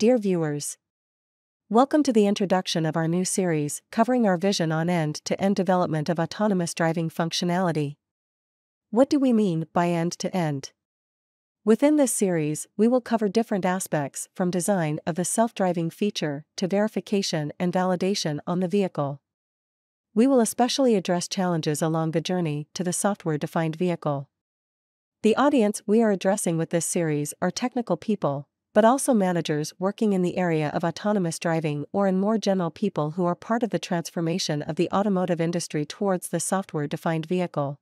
Dear viewers, welcome to the introduction of our new series covering our vision on end to end development of autonomous driving functionality. What do we mean by end to end? Within this series, we will cover different aspects from design of the self driving feature to verification and validation on the vehicle. We will especially address challenges along the journey to the software defined vehicle. The audience we are addressing with this series are technical people, but also managers working in the area of autonomous driving or in more general people who are part of the transformation of the automotive industry towards the software defined vehicle.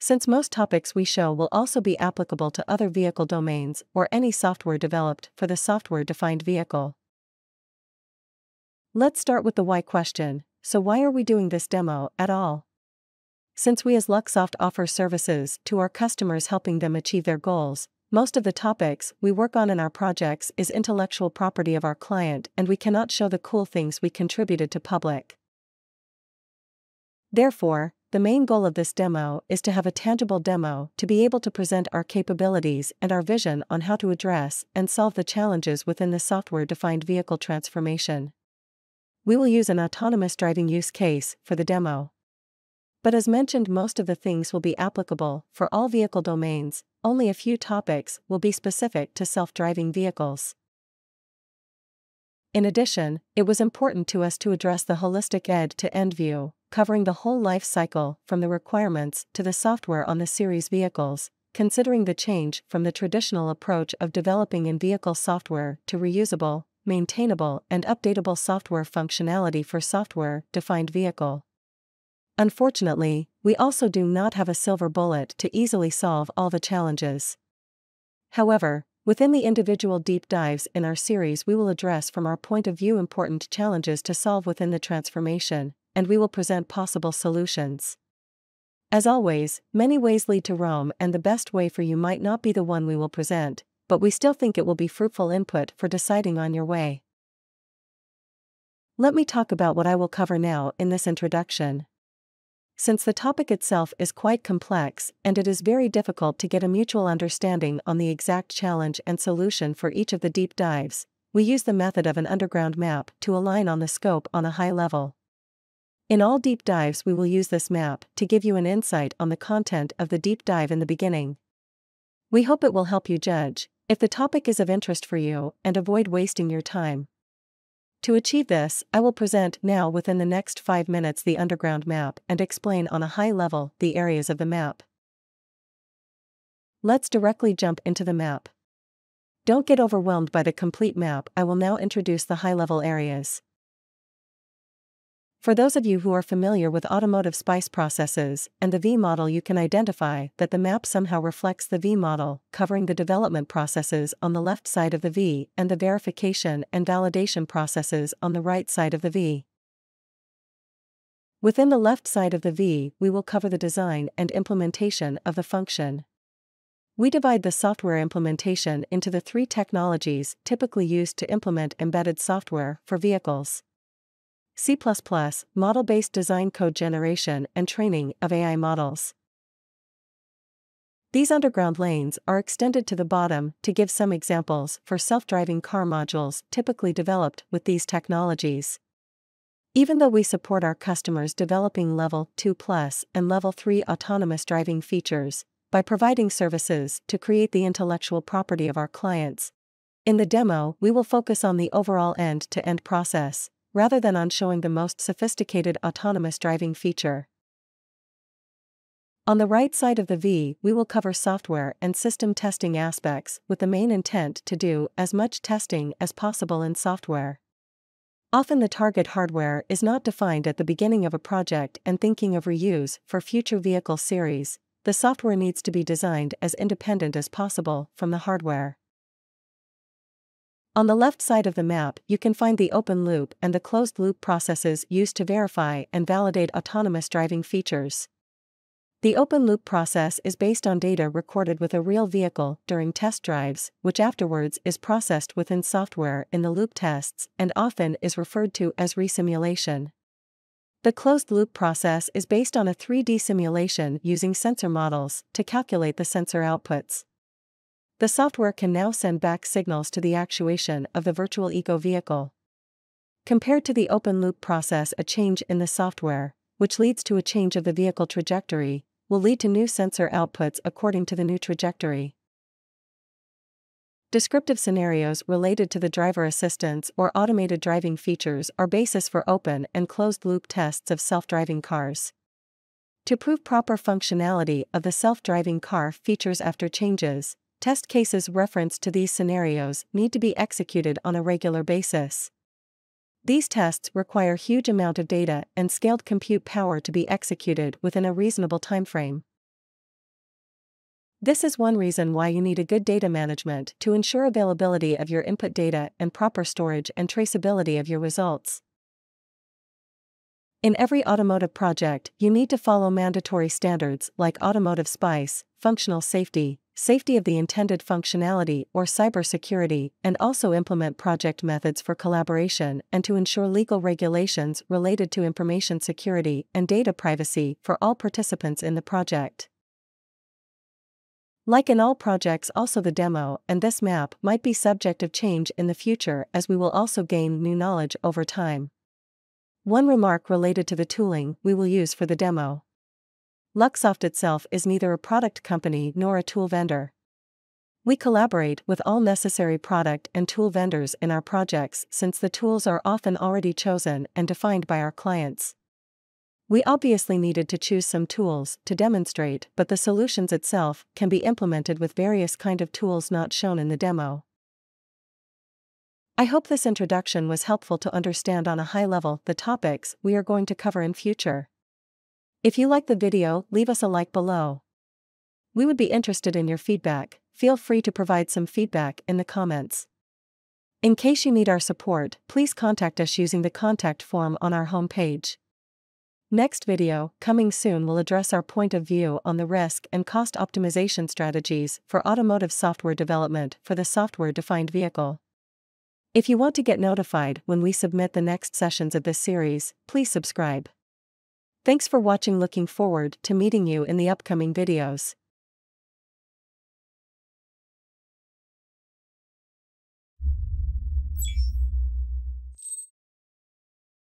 Since most topics we show will also be applicable to other vehicle domains or any software developed for the software defined vehicle. Let's start with the why question so, why are we doing this demo at all? Since we as Luxoft offer services to our customers helping them achieve their goals, most of the topics we work on in our projects is intellectual property of our client and we cannot show the cool things we contributed to public. Therefore, the main goal of this demo is to have a tangible demo to be able to present our capabilities and our vision on how to address and solve the challenges within the software defined vehicle transformation. We will use an autonomous driving use case for the demo. But as mentioned, most of the things will be applicable for all vehicle domains, only a few topics will be specific to self driving vehicles. In addition, it was important to us to address the holistic end to end view, covering the whole life cycle from the requirements to the software on the series vehicles, considering the change from the traditional approach of developing in vehicle software to reusable, maintainable, and updatable software functionality for software defined vehicle. Unfortunately, we also do not have a silver bullet to easily solve all the challenges. However, within the individual deep dives in our series, we will address from our point of view important challenges to solve within the transformation, and we will present possible solutions. As always, many ways lead to Rome, and the best way for you might not be the one we will present, but we still think it will be fruitful input for deciding on your way. Let me talk about what I will cover now in this introduction. Since the topic itself is quite complex and it is very difficult to get a mutual understanding on the exact challenge and solution for each of the deep dives, we use the method of an underground map to align on the scope on a high level. In all deep dives, we will use this map to give you an insight on the content of the deep dive in the beginning. We hope it will help you judge if the topic is of interest for you and avoid wasting your time. To achieve this, I will present now within the next 5 minutes the underground map and explain on a high level the areas of the map. Let's directly jump into the map. Don't get overwhelmed by the complete map, I will now introduce the high level areas. For those of you who are familiar with automotive SPICE processes and the V model, you can identify that the map somehow reflects the V model, covering the development processes on the left side of the V and the verification and validation processes on the right side of the V. Within the left side of the V, we will cover the design and implementation of the function. We divide the software implementation into the three technologies typically used to implement embedded software for vehicles. C++, model-based design code generation and training of AI models. These underground lanes are extended to the bottom to give some examples for self-driving car modules typically developed with these technologies. Even though we support our customers developing level 2 plus and level 3 autonomous driving features by providing services to create the intellectual property of our clients, in the demo, we will focus on the overall end-to-end process, rather than on showing the most sophisticated autonomous driving feature. On the right side of the V, we will cover software and system testing aspects with the main intent to do as much testing as possible in software. Often the target hardware is not defined at the beginning of a project and thinking of reuse for future vehicle series, the software needs to be designed as independent as possible from the hardware. On the left side of the map, you can find the open loop and the closed loop processes used to verify and validate autonomous driving features. The open loop process is based on data recorded with a real vehicle during test drives, which afterwards is processed within software in the loop tests and often is referred to as resimulation. The closed loop process is based on a 3D simulation using sensor models to calculate the sensor outputs. The software can now send back signals to the actuation of the virtual ego vehicle. Compared to the open loop process, a change in the software, which leads to a change of the vehicle trajectory, will lead to new sensor outputs according to the new trajectory. Descriptive scenarios related to the driver assistance or automated driving features are basis for open and closed loop tests of self driving cars. To prove proper functionality of the self driving car features after changes, test cases referenced to these scenarios need to be executed on a regular basis. These tests require huge amount of data and scaled compute power to be executed within a reasonable timeframe. This is one reason why you need a good data management to ensure availability of your input data and proper storage and traceability of your results. In every automotive project, you need to follow mandatory standards like automotive SPICE, functional safety, safety of the intended functionality or cybersecurity, and also implement project methods for collaboration and to ensure legal regulations related to information security and data privacy for all participants in the project. Like in all projects, also the demo and this map might be subject of change in the future as we will also gain new knowledge over time. One remark related to the tooling we will use for the demo. Luxoft itself is neither a product company nor a tool vendor. We collaborate with all necessary product and tool vendors in our projects since the tools are often already chosen and defined by our clients. We obviously needed to choose some tools to demonstrate, but the solutions itself can be implemented with various kind of tools not shown in the demo. I hope this introduction was helpful to understand on a high level the topics we are going to cover in future. If you like the video, leave us a like below. We would be interested in your feedback, feel free to provide some feedback in the comments. In case you need our support, please contact us using the contact form on our homepage. Next video, coming soon, will address our point of view on the risk and cost optimization strategies for automotive software development for the software defined vehicle. If you want to get notified when we submit the next sessions of this series, please subscribe. Thanks for watching looking forward to meeting you in the upcoming videos.